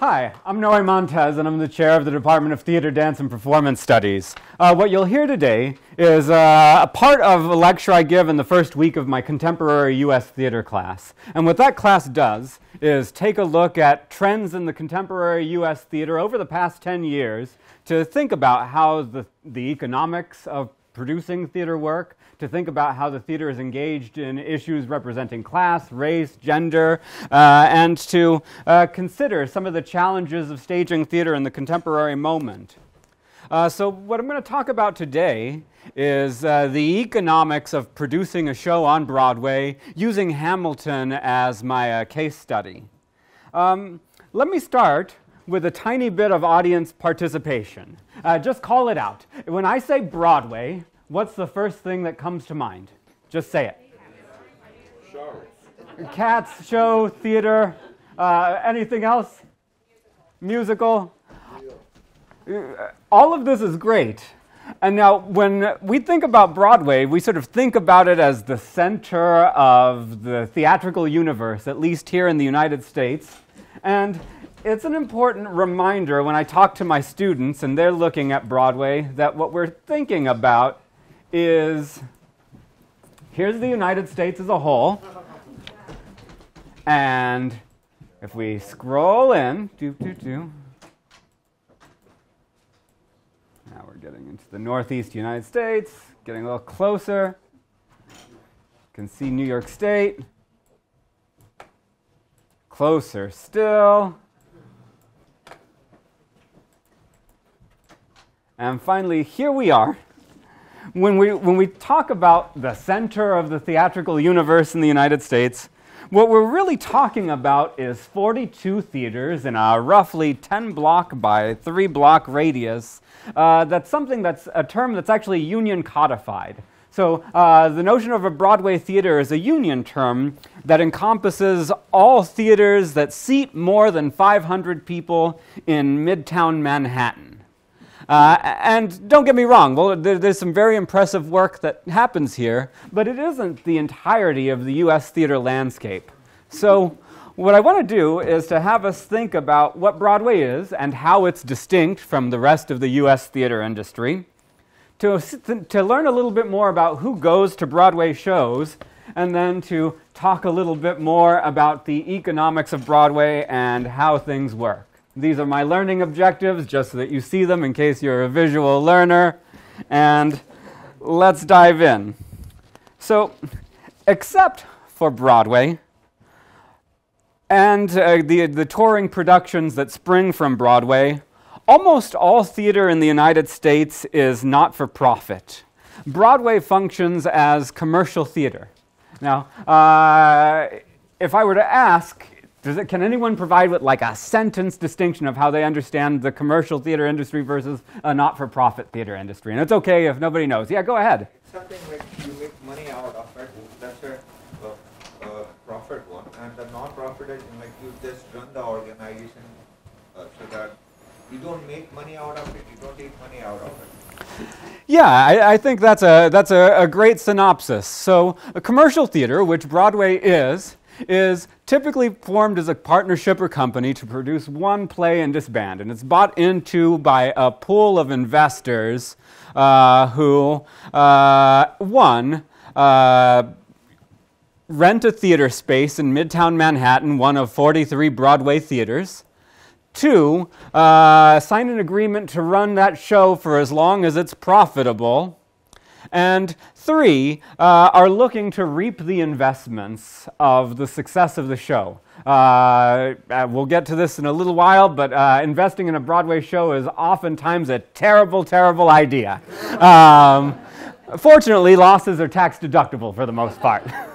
Hi, I'm Noe Montez, and I'm the chair of the Department of Theater, Dance, and Performance Studies. Uh, what you'll hear today is uh, a part of a lecture I give in the first week of my contemporary U.S. theater class. And what that class does is take a look at trends in the contemporary U.S. theater over the past 10 years to think about how the, the economics of producing theater work, to think about how the theater is engaged in issues representing class, race, gender, uh, and to uh, consider some of the challenges of staging theater in the contemporary moment. Uh, so, what I'm going to talk about today is uh, the economics of producing a show on Broadway using Hamilton as my uh, case study. Um, let me start with a tiny bit of audience participation. Uh, just call it out. When I say Broadway, what's the first thing that comes to mind? Just say it. Show. Cats, show, theater, uh, anything else? Musical? Uh, All of this is great. And now, when we think about Broadway, we sort of think about it as the center of the theatrical universe, at least here in the United States. And it's an important reminder when I talk to my students and they're looking at Broadway that what we're thinking about is here's the United States as a whole. And if we scroll in, do, do, do. Now we're getting into the northeast United States, getting a little closer. You can see New York State. Closer still. And finally, here we are. When we, when we talk about the center of the theatrical universe in the United States, what we're really talking about is 42 theaters in a roughly 10 block by 3 block radius. Uh, that's something that's a term that's actually union codified. So, uh, the notion of a Broadway theater is a union term that encompasses all theaters that seat more than 500 people in midtown Manhattan. Uh, and don't get me wrong, well, there, there's some very impressive work that happens here, but it isn't the entirety of the U.S. theater landscape. So, what I want to do is to have us think about what Broadway is and how it's distinct from the rest of the U.S. theater industry, to, to learn a little bit more about who goes to Broadway shows, and then to talk a little bit more about the economics of Broadway and how things work. These are my learning objectives, just so that you see them in case you're a visual learner. And let's dive in. So, except for Broadway and uh, the, the touring productions that spring from Broadway, almost all theater in the United States is not for profit. Broadway functions as commercial theater. Now, uh, if I were to ask, it, can anyone provide with like a sentence distinction of how they understand the commercial theater industry versus a not-for-profit theater industry? And it's okay if nobody knows. Yeah, go ahead. Something like you make money out of it. That's a, a, a profit one, and the non-profit is like you just run the organization uh, so that you don't make money out of it. You don't take money out of it. Yeah, I, I, think that's a that's a, a great synopsis. So, a commercial theater, which Broadway is, is typically formed as a partnership or company to produce one play and disband. And it's bought into by a pool of investors uh, who, uh, one, uh, rent a theater space in Midtown Manhattan, one of 43 Broadway theaters. Two, uh, sign an agreement to run that show for as long as it's profitable. And three uh, are looking to reap the investments of the success of the show. Uh, uh, we'll get to this in a little while, but uh, investing in a Broadway show is oftentimes a terrible, terrible idea. Um, fortunately, losses are tax deductible for the most part.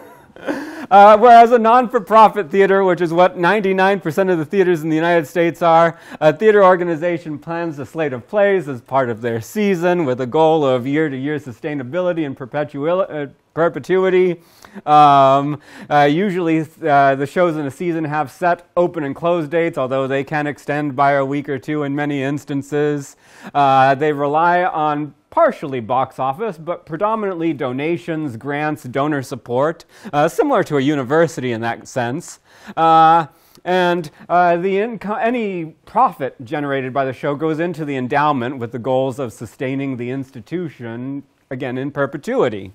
Uh, whereas a non for profit theater, which is what 99% of the theaters in the United States are, a theater organization plans a slate of plays as part of their season with a goal of year to year sustainability and uh, perpetuity. Um, uh, usually, uh, the shows in a season have set open and close dates, although they can extend by a week or two in many instances. Uh, they rely on partially box office, but predominantly donations, grants, donor support, uh, similar to a university in that sense. Uh, and uh, the inco- any profit generated by the show goes into the endowment with the goals of sustaining the institution, again, in perpetuity.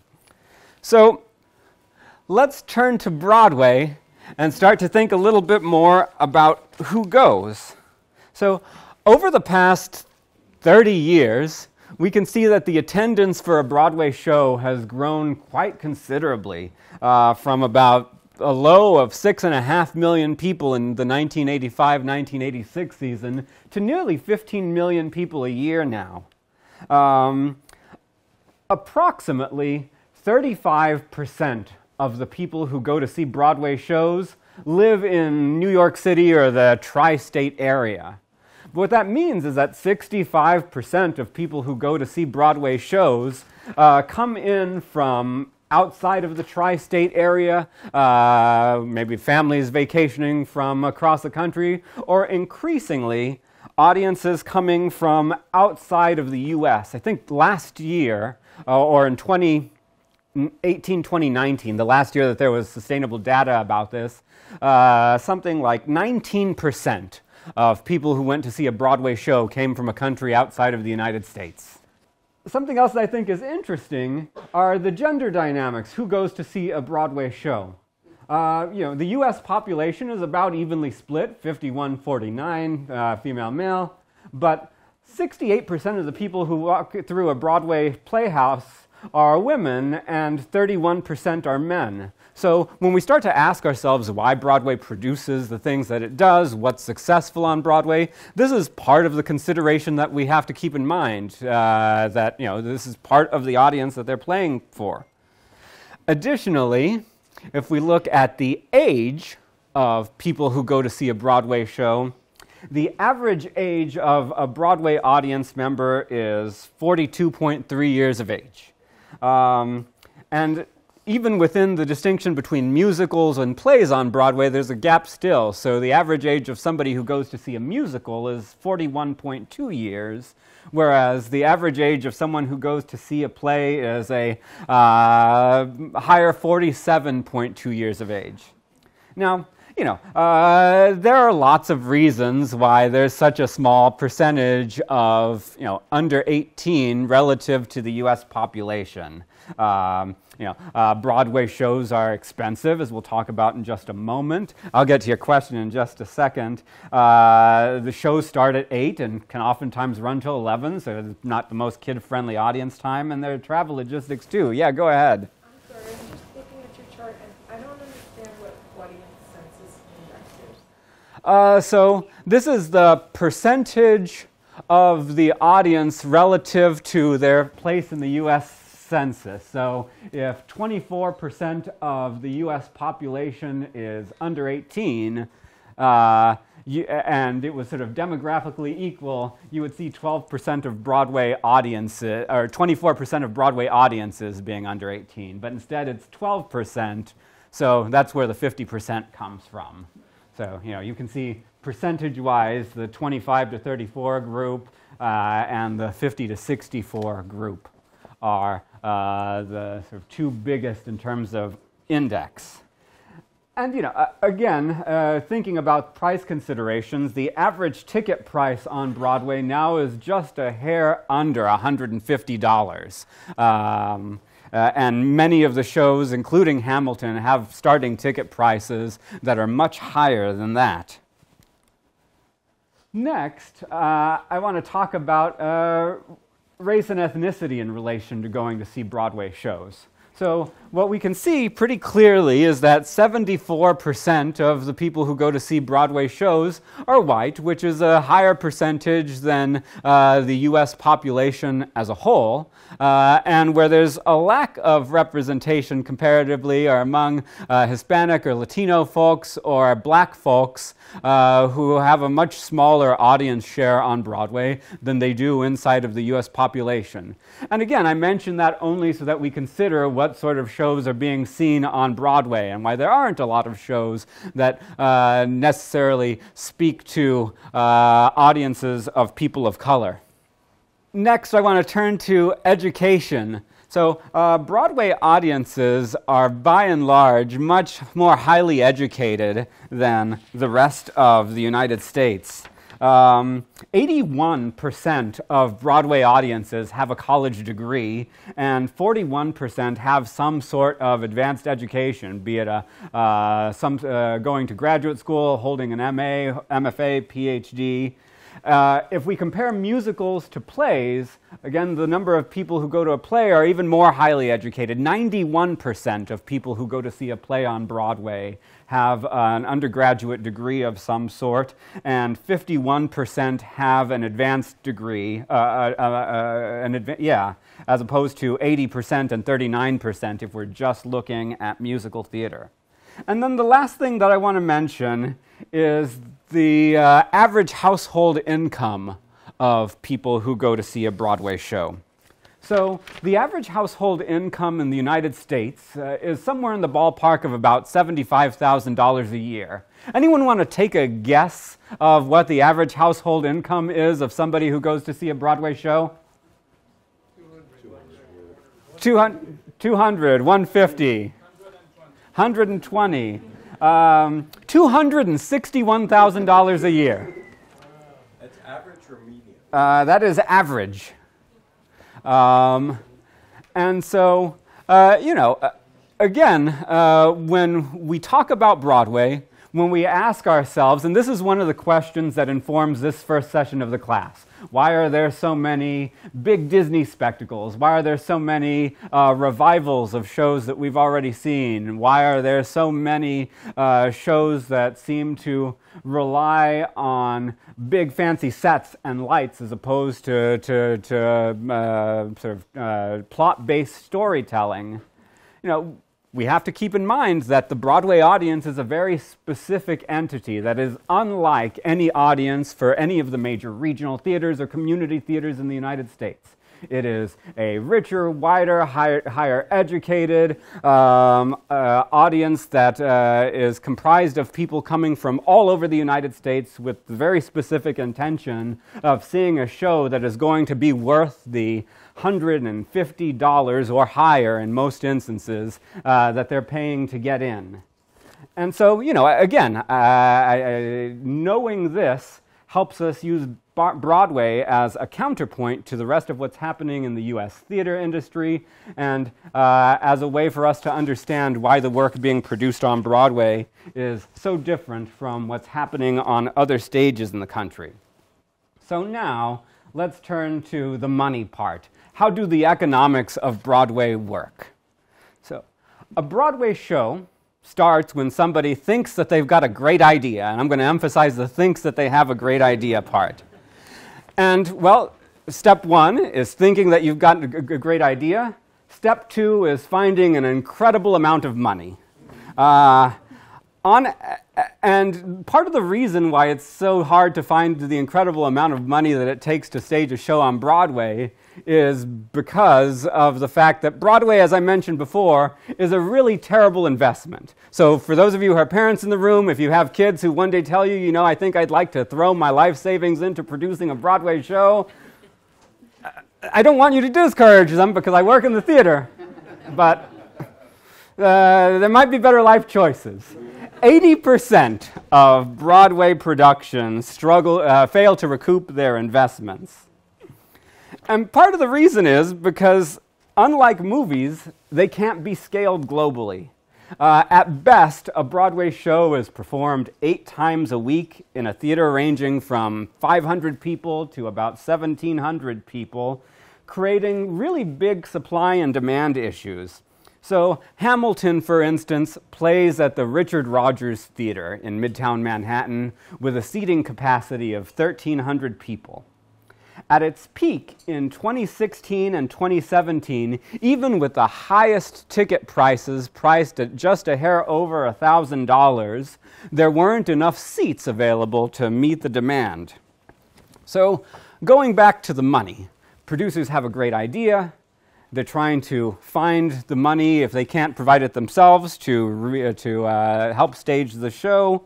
So let's turn to Broadway and start to think a little bit more about who goes. So, over the past 30 years, we can see that the attendance for a Broadway show has grown quite considerably uh, from about a low of six and a half million people in the 1985 1986 season to nearly 15 million people a year now. Um, approximately 35% of the people who go to see Broadway shows live in New York City or the tri state area. What that means is that 65% of people who go to see Broadway shows uh, come in from outside of the tri state area, uh, maybe families vacationing from across the country, or increasingly, audiences coming from outside of the US. I think last year, uh, or in 2018, 2019, the last year that there was sustainable data about this, uh, something like 19% of people who went to see a Broadway show came from a country outside of the United States something else I think is interesting are the gender dynamics. Who goes to see a Broadway show? Uh, you know, the U.S. population is about evenly split, 51-49 uh, female male, but 68% of the people who walk through a Broadway playhouse are women and 31% are men. So when we start to ask ourselves why Broadway produces the things that it does, what's successful on Broadway, this is part of the consideration that we have to keep in mind. Uh, that you know this is part of the audience that they're playing for. Additionally, if we look at the age of people who go to see a Broadway show, the average age of a Broadway audience member is 42.3 years of age. Um, and even within the distinction between musicals and plays on Broadway, there's a gap still. So the average age of somebody who goes to see a musical is 41.2 years, whereas the average age of someone who goes to see a play is a uh, higher 47.2 years of age. Now, you know, uh, there are lots of reasons why there's such a small percentage of, you know, under 18 relative to the U.S. population. Um, you know, uh, Broadway shows are expensive, as we'll talk about in just a moment. I'll get to your question in just a second. Uh, the shows start at 8 and can oftentimes run till 11, so it's not the most kid friendly audience time, and there are travel logistics too. Yeah, go ahead. I'm sorry, I'm just looking at your chart, and I don't understand what audience census index is. Uh, so, this is the percentage of the audience relative to their place in the U.S census. So if 24% of the US population is under 18, uh, you, and it was sort of demographically equal, you would see 12% of Broadway audiences, or 24% of Broadway audiences being under 18. But instead, it's 12%, so that's where the 50% comes from. So, you know, you can see percentage wise the 25 to 34 group uh, and the 50 to 64 group are uh, the sort of two biggest in terms of index. And you know, uh, again, uh, thinking about price considerations, the average ticket price on Broadway now is just a hair under $150. Um, uh, and many of the shows, including Hamilton, have starting ticket prices that are much higher than that. Next, uh, I want to talk about uh, race and ethnicity in relation to going to see Broadway shows. So, what we can see pretty clearly is that 74% of the people who go to see Broadway shows are white, which is a higher percentage than uh, the US population as a whole. Uh, and where there's a lack of representation comparatively are among uh, Hispanic or Latino folks or black folks uh, who have a much smaller audience share on Broadway than they do inside of the US population. And again, I mention that only so that we consider what sort of shows are being seen on Broadway and why there aren't a lot of shows that uh, necessarily speak to uh, audiences of people of color. Next, I want to turn to education. So, uh, Broadway audiences are by and large much more highly educated than the rest of the United States. Um, 81% of Broadway audiences have a college degree, and 41% have some sort of advanced education, be it a, uh, some, uh, going to graduate school, holding an MA, MFA, PhD. Uh, if we compare musicals to plays, again, the number of people who go to a play are even more highly educated. 91% of people who go to see a play on Broadway have an undergraduate degree of some sort, and 51% have an advanced degree, uh, uh, uh, uh an yeah, as opposed to 80% and 39% if we're just looking at musical theater. And then the last thing that I want to mention is the uh, average household income of people who go to see a Broadway show. So, the average household income in the United States uh, is somewhere in the ballpark of about $75,000 a year. Anyone want to take a guess of what the average household income is of somebody who goes to see a Broadway show? 200, 200 150, 120. Um, $261,000 a year. That's average or median? Uh, that is average. Um, and so, uh, you know, uh, again, uh, when we talk about Broadway, when we ask ourselves, and this is one of the questions that informs this first session of the class why are there so many big Disney spectacles? Why are there so many uh, revivals of shows that we've already seen? Why are there so many uh, shows that seem to rely on big fancy sets and lights as opposed to, to, to uh, sort of uh, plot based storytelling? You know, we have to keep in mind that the Broadway audience is a very specific entity that is unlike any audience for any of the major regional theaters or community theaters in the United States. It is a richer, wider, higher, higher educated um, uh, audience that uh, is comprised of people coming from all over the United States with the very specific intention of seeing a show that is going to be worth the $150 or higher in most instances uh, that they're paying to get in. And so, you know, again, uh, knowing this helps us use Broadway as a counterpoint to the rest of what's happening in the US theater industry and uh, as a way for us to understand why the work being produced on Broadway is so different from what's happening on other stages in the country. So now, let's turn to the money part how do the economics of Broadway work? So, a Broadway show starts when somebody thinks that they've got a great idea, and I'm going to emphasize the thinks that they have a great idea part. And, well, step one is thinking that you've got a, great idea. Step two is finding an incredible amount of money. Uh, on, and part of the reason why it's so hard to find the incredible amount of money that it takes to stage a show on Broadway is because of the fact that Broadway, as I mentioned before, is a really terrible investment. So, for those of you who are parents in the room, if you have kids who one day tell you, you know, I think I'd like to throw my life savings into producing a Broadway show, I don't want you to discourage them because I work in the theater. But uh, there might be better life choices. 80% of Broadway productions struggle, uh, fail to recoup their investments. And part of the reason is because, unlike movies, they can't be scaled globally. Uh, at best, a Broadway show is performed eight times a week in a theater ranging from 500 people to about 1,700 people, creating really big supply and demand issues. So, Hamilton, for instance, plays at the Richard Rodgers Theater in Midtown Manhattan with a seating capacity of 1,300 people. At its peak in 2016 and 2017, even with the highest ticket prices priced at just a hair over $1,000, there weren't enough seats available to meet the demand. So, going back to the money, producers have a great idea. They're trying to find the money, if they can't provide it themselves, to, re- to uh, help stage the show.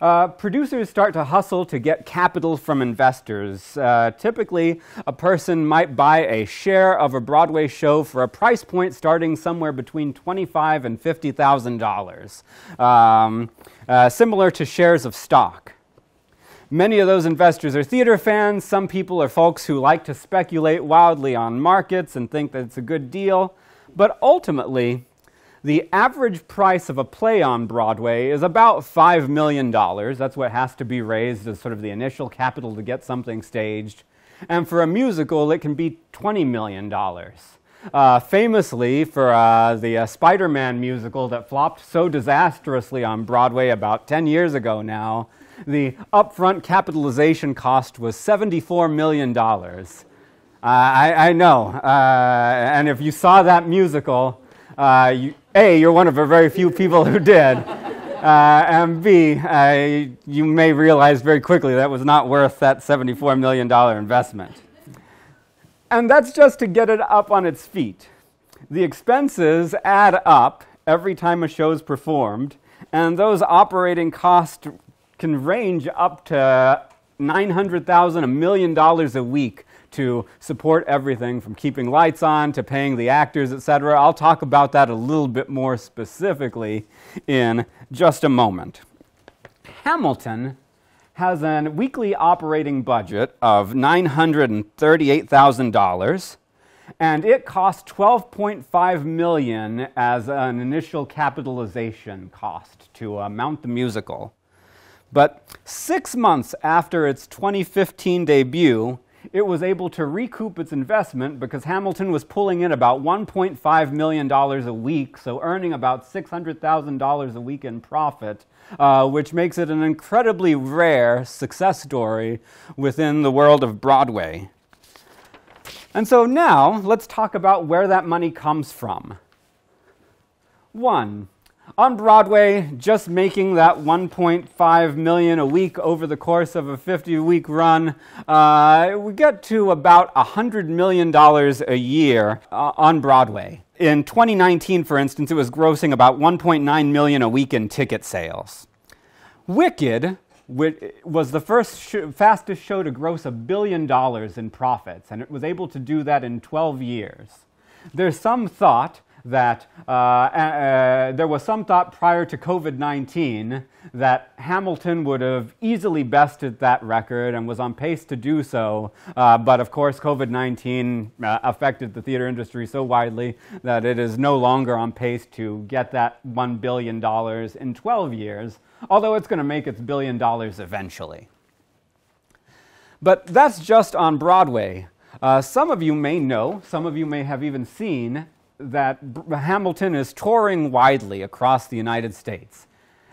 uh, producers start to hustle to get capital from investors. Uh, typically, a person might buy a share of a Broadway show for a price point starting somewhere between twenty-five and fifty thousand dollars, um, uh, similar to shares of stock. Many of those investors are theater fans. Some people are folks who like to speculate wildly on markets and think that it's a good deal. But ultimately, the average price of a play on Broadway is about $5 million. That's what has to be raised as sort of the initial capital to get something staged. And for a musical, it can be $20 million. Uh, famously, for uh, the uh, Spider Man musical that flopped so disastrously on Broadway about 10 years ago now, the upfront capitalization cost was $74 million. Uh, I, I, know. Uh, and if you saw that musical, uh, you, A, you're one of the very few people who did. Uh, and B, uh, you may realize very quickly that was not worth that $74 million investment. And that's just to get it up on its feet. The expenses add up every time a show is performed, and those operating costs can range up to 900,000 a million dollars a week to support everything from keeping lights on to paying the actors, etc. I'll talk about that a little bit more specifically in just a moment. Hamilton has a weekly operating budget of $938,000 and it cost 12.5 million as an initial capitalization cost to uh, mount the musical. But 6 months after its 2015 debut, it was able to recoup its investment because Hamilton was pulling in about $1.5 million a week, so earning about $600,000 a week in profit, uh, which makes it an incredibly rare success story within the world of Broadway. And so now let's talk about where that money comes from. One, on Broadway, just making that 1.5 million a week over the course of a 50-week run, uh, we get to about 100 million dollars a year uh, on Broadway. In 2019, for instance, it was grossing about 1.9 million a week in ticket sales. Wicked was the first sh- fastest show to gross a billion dollars in profits, and it was able to do that in 12 years. There's some thought that uh, uh, there was some thought prior to COVID 19 that Hamilton would have easily bested that record and was on pace to do so. Uh, but of course, COVID 19 uh, affected the theater industry so widely that it is no longer on pace to get that $1 billion in 12 years, although it's going to make its billion dollars eventually. But that's just on Broadway. Uh, some of you may know, some of you may have even seen that Hamilton is touring widely across the United States.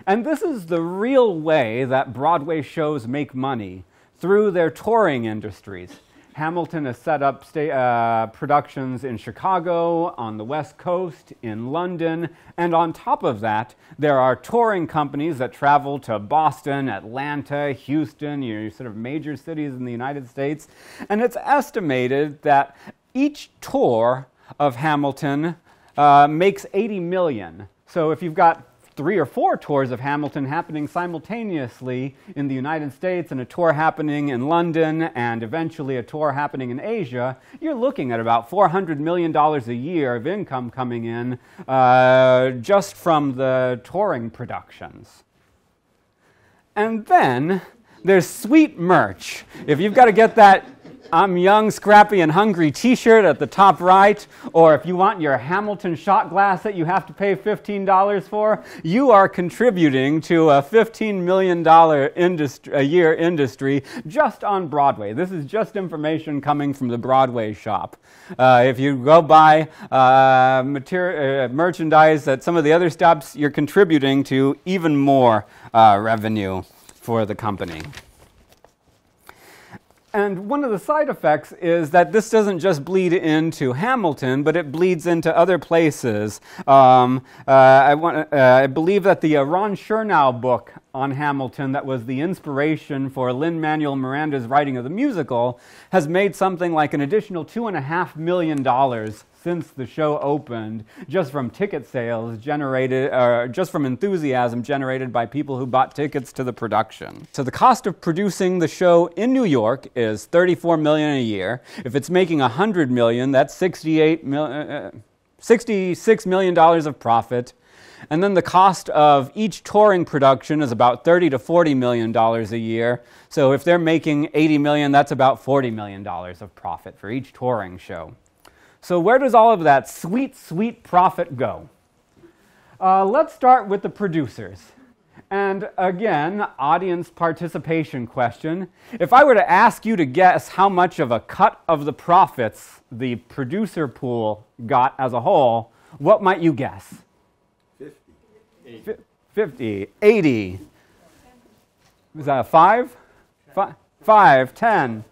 And this is the real way that Broadway shows make money through their touring industries. Hamilton has set up uh, productions in Chicago, on the West Coast, in London, and on top of that, there are touring companies that travel to Boston, Atlanta, Houston, you know, sort of major cities in the United States. And it's estimated that each tour of Hamilton uh, makes 80 million. So if you've got three or four tours of Hamilton happening simultaneously in the United States and a tour happening in London and eventually a tour happening in Asia, you're looking at about $400 million a year of income coming in uh, just from the touring productions. And then there's sweet merch. If you've got to get that I'm Young, Scrappy, and Hungry t shirt at the top right, or if you want your Hamilton shot glass that you have to pay $15 for, you are contributing to a $15 million a year industry just on Broadway. This is just information coming from the Broadway shop. Uh, if you go buy uh, uh, merchandise at some of the other stops, you're contributing to even more uh, revenue for the company. And one of the side effects is that this doesn't just bleed into Hamilton, but it bleeds into other places. Um, uh, I, want, uh, I, believe that the uh, Ron Chernow book on Hamilton, that was the inspiration for Lin Manuel Miranda's writing of the musical, has made something like an additional $2.5 million since the show opened, just from ticket sales generated, or just from enthusiasm generated by people who bought tickets to the production. So the cost of producing the show in New York is 34 million a year. If it's making 100 million, that's 68 million. Uh, $66 million of profit. And then the cost of each touring production is about 30 to 40 million dollars a year. So if they're making 80 million, that's about 40 million dollars of profit for each touring show. So where does all of that sweet, sweet profit go? Uh, let's start with the producers. And again, audience participation question. If I were to ask you to guess how much of a cut of the profits the producer pool got as a whole, what might you guess? 50. 50, 80. Was that a five? Five, five 10.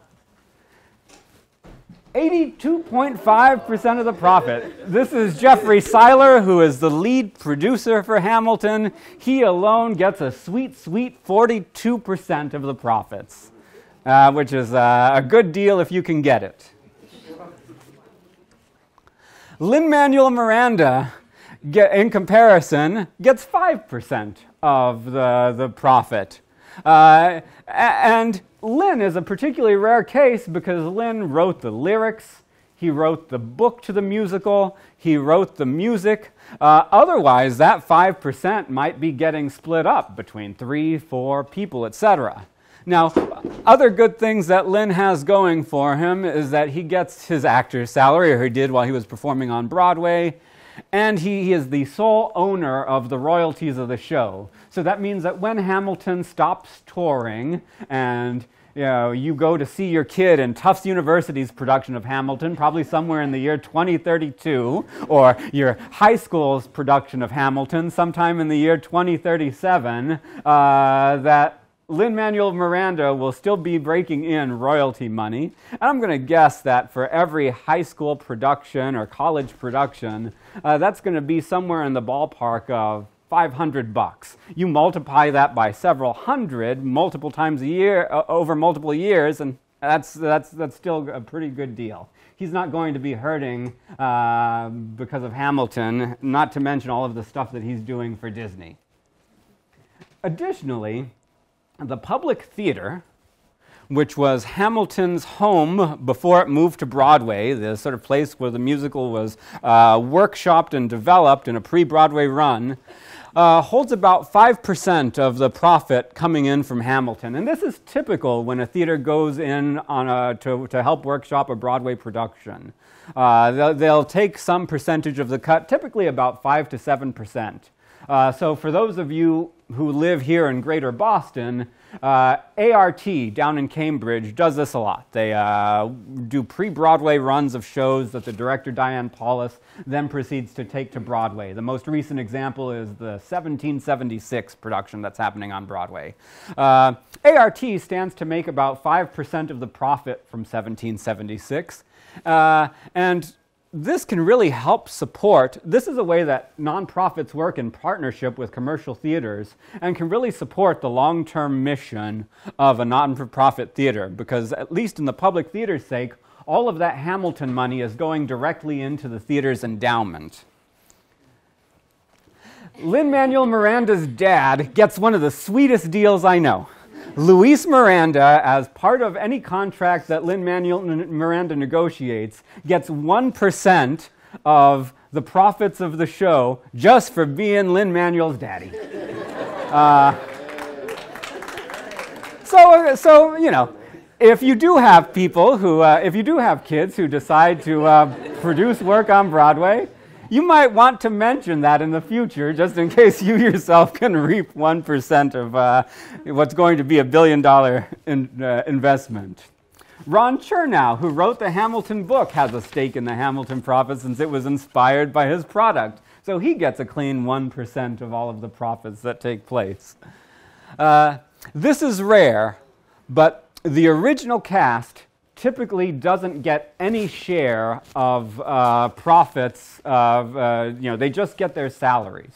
82.5% of the profit. This is Jeffrey Seller, who is the lead producer for Hamilton. He alone gets a sweet, sweet 42% of the profits, uh, which is uh, a good deal if you can get it. Lin Manuel Miranda, get, in comparison, gets 5% of the, the profit. Uh, and Lin is a particularly rare case because Lin wrote the lyrics, he wrote the book to the musical, he wrote the music. Uh, otherwise, that 5% might be getting split up between three, four people, etc. Now, other good things that Lin has going for him is that he gets his actor's salary, or he did while he was performing on Broadway, and he, he is the sole owner of the royalties of the show. So that means that when Hamilton stops touring and you, know, you go to see your kid in Tufts University's production of Hamilton, probably somewhere in the year 2032, or your high school's production of Hamilton, sometime in the year 2037, uh, that Lin Manuel Miranda will still be breaking in royalty money. And I'm going to guess that for every high school production or college production, uh, that's going to be somewhere in the ballpark of 500 bucks. You multiply that by several hundred multiple times a year uh, over multiple years, and that's, that's, that's still a pretty good deal. He's not going to be hurting uh, because of Hamilton, not to mention all of the stuff that he's doing for Disney. Additionally, the Public Theater, which was Hamilton's home before it moved to Broadway, the sort of place where the musical was uh, workshopped and developed in a pre Broadway run, uh, holds about 5% of the profit coming in from Hamilton. And this is typical when a theater goes in a, to, to help workshop a Broadway production. Uh, they'll, they'll, take some percentage of the cut, typically about 5 to 7%. Uh, so, for those of you who live here in greater Boston, uh, ART down in Cambridge does this a lot. They uh, do pre Broadway runs of shows that the director Diane Paulus then proceeds to take to Broadway. The most recent example is the 1776 production that's happening on Broadway. Uh, ART stands to make about 5% of the profit from 1776. Uh, and this can really help support. This is a way that nonprofits work in partnership with commercial theaters and can really support the long term mission of a non profit theater because, at least in the public theater's sake, all of that Hamilton money is going directly into the theater's endowment. Lin Manuel Miranda's dad gets one of the sweetest deals I know. Luis Miranda, as part of any contract that Lin Manuel Miranda negotiates, gets 1% of the profits of the show just for being Lin Manuel's daddy. Uh, so, so, you know, if you do have people who, uh, if you do have kids who decide to uh, produce work on Broadway, you might want to mention that in the future, just in case you yourself can reap 1% of uh, what's going to be a billion dollar in, uh, investment. Ron Chernow, who wrote the Hamilton book, has a stake in the Hamilton profits since it was inspired by his product. So he gets a clean 1% of all of the profits that take place. Uh, this is rare, but the original cast typically doesn't get any share of uh, profits. Of, uh, you know, they just get their salaries.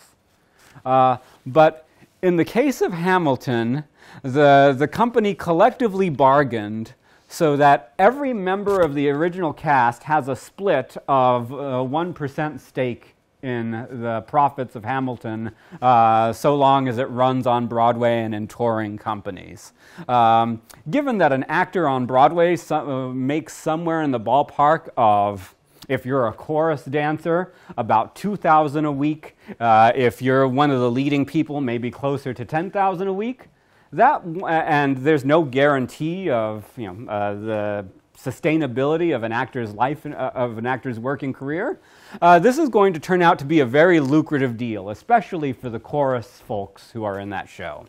Uh, but in the case of Hamilton, the, the company collectively bargained so that every member of the original cast has a split of uh, 1% stake in the profits of Hamilton, uh, so long as it runs on Broadway and in touring companies. Um, given that an actor on Broadway uh, makes somewhere in the ballpark of if you're a chorus dancer, about 2,000 a week. Uh, if you're one of the leading people, maybe closer to 10,000 a week. That and there's no guarantee of you know uh, the sustainability of an actor's life uh, of an actor's working career. Uh, this is going to turn out to be a very lucrative deal, especially for the chorus folks who are in that show.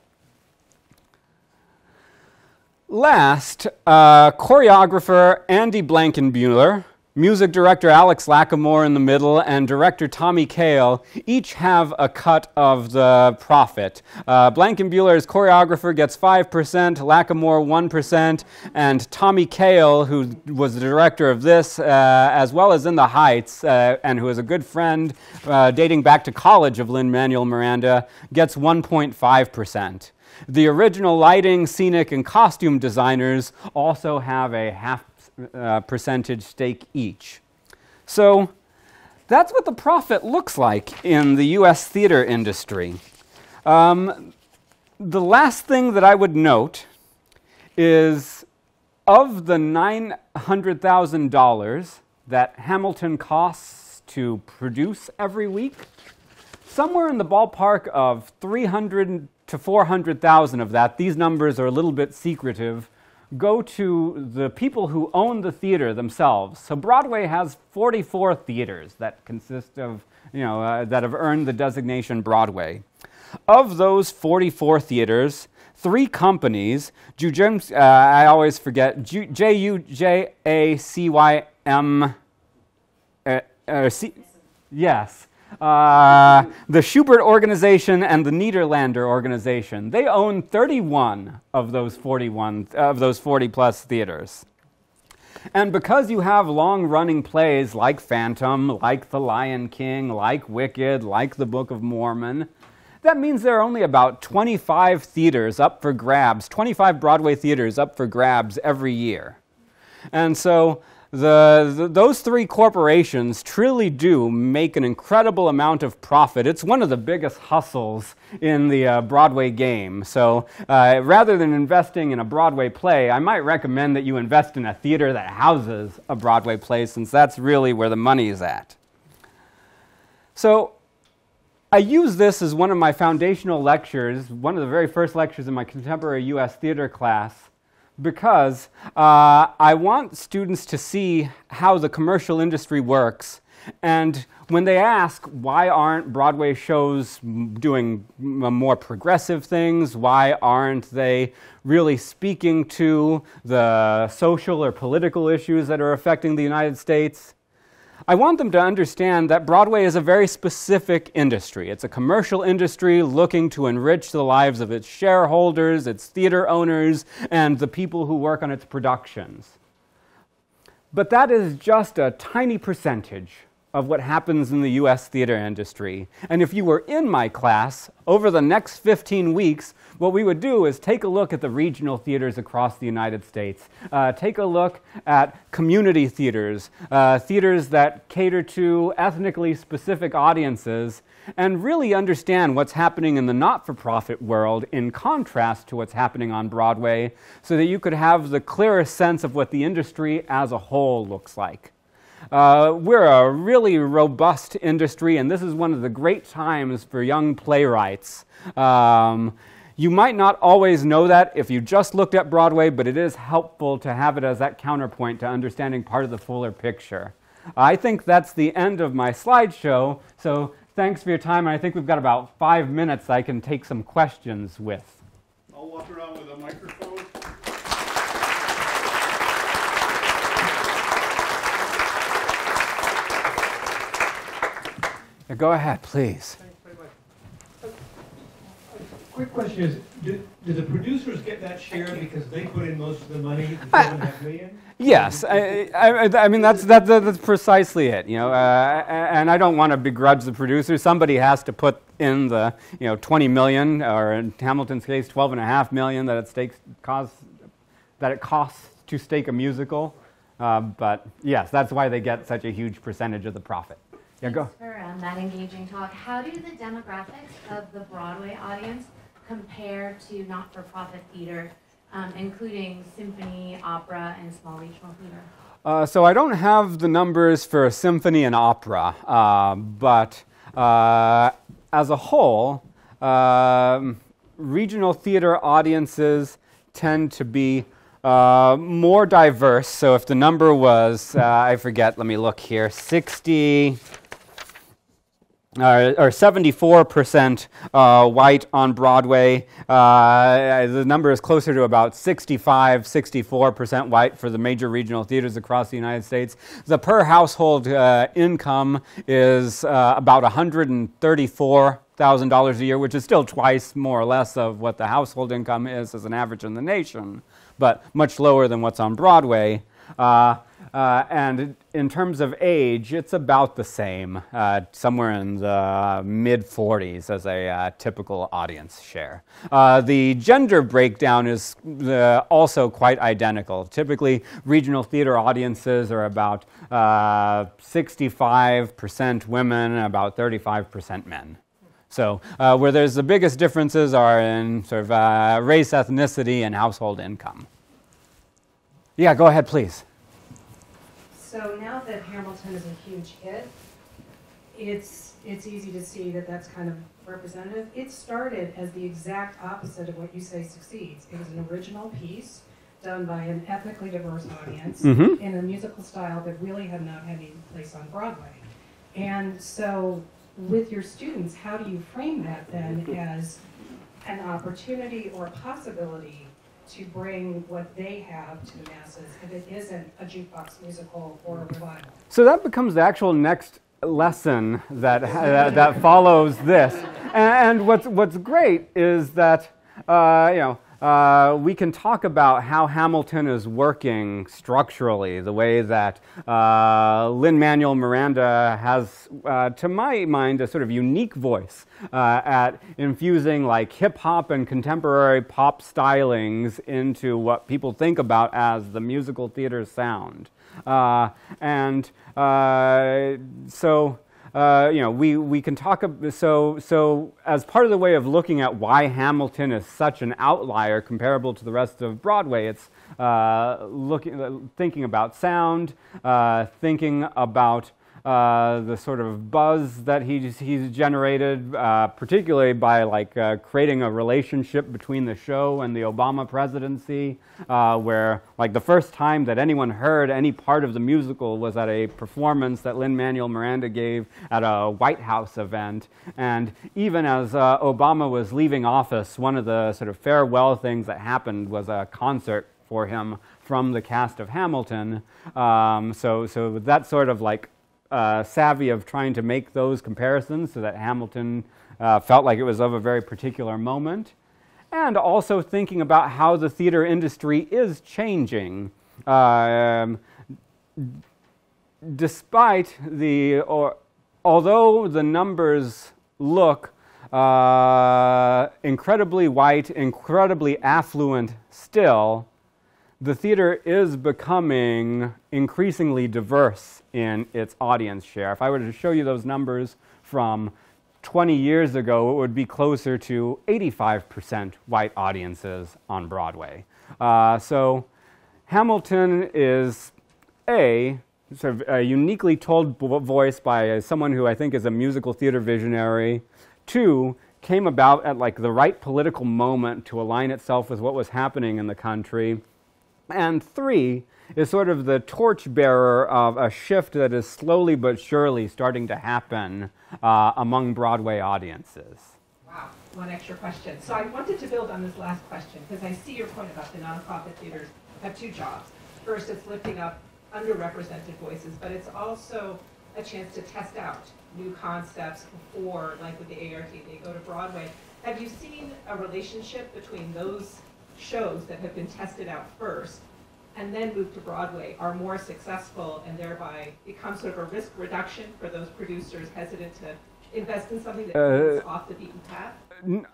Last, uh, choreographer Andy Blankenbuehler Music director Alex Lacamoire in the middle and director Tommy Kail each have a cut of the profit. Uh, Blankenbuehler's choreographer gets 5%, Lacamoire 1%, and Tommy Kail, who was the director of this, uh, as well as In the Heights, uh, and who is a good friend uh, dating back to college of Lin-Manuel Miranda, gets 1.5%. The original lighting, scenic, and costume designers also have a half uh, percentage stake each. So that's what the profit looks like in the US theater industry. Um, the last thing that I would note is of the $900,000 that Hamilton costs to produce every week, somewhere in the ballpark of 300 to 400,000 of that, these numbers are a little bit secretive, go to the people who own the theater themselves. So Broadway has 44 theaters that consist of, you know, uh, that have earned the designation Broadway. Of those 44 theaters, three companies, Jujim, uh, I always forget, J U J A C Y M, uh, uh yes, uh, the Shubert organization and the Nederlander organization. They own 31 of those 41 of those 40 plus theaters. And because you have long running plays like Phantom, like The Lion King, like Wicked, like The Book of Mormon, that means there are only about 25 theaters up for grabs, 25 Broadway theaters up for grabs every year. And so the, the, those three corporations truly do make an incredible amount of profit. It's one of the biggest hustles in the uh, Broadway game. So uh, rather than investing in a Broadway play, I might recommend that you invest in a theater that houses a Broadway play, since that's really where the money is at. So I use this as one of my foundational lectures, one of the very first lectures in my contemporary U.S. theater class because uh, I want students to see how the commercial industry works. And when they ask why aren't Broadway shows doing more progressive things, why aren't they really speaking to the social or political issues that are affecting the United States, I want them to understand that Broadway is a very specific industry. It's a commercial industry looking to enrich the lives of its shareholders, its theater owners, and the people who work on its productions. But that is just a tiny percentage of what happens in the US theater industry. And if you were in my class, over the next 15 weeks, what we would do is take a look at the regional theaters across the United States, uh, take a look at community theaters, uh, theaters that cater to ethnically specific audiences, and really understand what's happening in the not for profit world in contrast to what's happening on Broadway so that you could have the clearest sense of what the industry as a whole looks like. Uh, we're a really robust industry, and this is one of the great times for young playwrights. Um, you might not always know that if you just looked at Broadway, but it is helpful to have it as that counterpoint to understanding part of the fuller picture. I think that's the end of my slideshow, so thanks for your time. And I think we've got about five minutes I can take some questions with. I'll walk around with a microphone. Go ahead, please. Quick question is, do, do the producers get that share because they put in most of the money, the seven and a half million? Yes, I, I, I, mean that's that, that's precisely it. You know, uh, and I don't want to begrudge the producers. Somebody has to put in the you know 20 million, or in Hamilton's case, 12 and a half million that it stakes costs that it costs to stake a musical. Uh, but yes, that's why they get such a huge percentage of the profit. Yeah, go. For um, that engaging talk. How do the demographics of the Broadway audience compare to not-for-profit theater, um, including symphony, opera, and small regional theater? Uh, so I don't have the numbers for a symphony and opera, uh, but uh, as a whole, um, regional theater audiences tend to be uh, more diverse. So if the number was, uh, I forget, let me look here, 60 uh, or 74% uh, white on Broadway. Uh, the number is closer to about 65, 64% white for the major regional theaters across the United States. The per household uh, income is uh, about $134,000 a year, which is still twice more or less of what the household income is as an average in the nation, but much lower than what's on Broadway. Uh, uh, and in terms of age, it's about the same, uh, somewhere in the mid 40s as a uh, typical audience share. Uh, the gender breakdown is uh, also quite identical. Typically, regional theater audiences are about 65% women, about 35% men. So, uh, where there's the biggest differences are in sort of uh, race, ethnicity, and household income. Yeah, go ahead, please. So now that Hamilton is a huge hit, it's, it's easy to see that that's kind of representative. It started as the exact opposite of what you say succeeds. It was an original piece done by an ethnically diverse audience Mhm. in a musical style that really had not had any place on Broadway. And so with your students, how do you frame that then as an opportunity or a possibility to bring what they have to the masses if it isn't a jukebox musical or a revival? So that becomes the actual next lesson that, that, that follows this. And, and what's, what's great is that, uh, you know, uh, we can talk about how Hamilton is working structurally, the way that uh, Lin Manuel Miranda has, uh, to my mind, a sort of unique voice uh, at infusing like hip hop and contemporary pop stylings into what people think about as the musical theater sound. Uh, and so, uh, you know, we, we can talk. So, so as part of the way of looking at why Hamilton is such an outlier comparable to the rest of Broadway, it's uh, looking, uh, thinking about sound, uh, thinking about uh, the sort of buzz that he's, he's generated, uh, particularly by like uh, creating a relationship between the show and the Obama presidency, uh, where like the first time that anyone heard any part of the musical was at a performance that Lin Manuel Miranda gave at a White House event, and even as uh, Obama was leaving office, one of the sort of farewell things that happened was a concert for him from the cast of Hamilton. Um, so, so that sort of like uh, savvy of trying to make those comparisons so that Hamilton uh, felt like it was of a very particular moment, and also thinking about how the theater industry is changing. Um, despite the, or although the numbers look uh, incredibly white, incredibly affluent still, the theater is becoming increasingly diverse in its audience share. If I were to show you those numbers from 20 years ago, it would be closer to 85% white audiences on Broadway. Uh, so Hamilton is a sort of a uniquely told voice by someone who I think is a musical theater visionary. Two, came about at like the right political moment to align itself with what was happening in the country. And three is sort of the torchbearer of a shift that is slowly but surely starting to happen uh, among Broadway audiences. Wow, one extra question. So I wanted to build on this last question because I see your point about the nonprofit theaters have two jobs. First, it's lifting up underrepresented voices, but it's also a chance to test out new concepts before, like with the ART, they go to Broadway. Have you seen a relationship between those shows that have been tested out first and then move to Broadway are more successful and thereby become sort of a risk reduction for those producers hesitant to invest in something that Uh, is off the beaten path?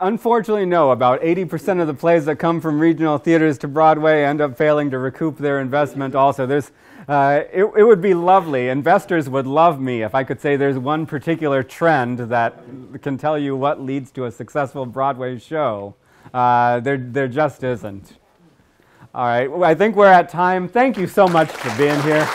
unfortunately, no. About 80% of the plays that come from regional theaters to Broadway end up failing to recoup their investment. Also, there's, uh, it, it would be lovely. Investors would love me if I could say there's one particular trend that can tell you what leads to a successful Broadway show. Uh, there, there just isn't. All right, well, I think we're at time. Thank you so much for being here.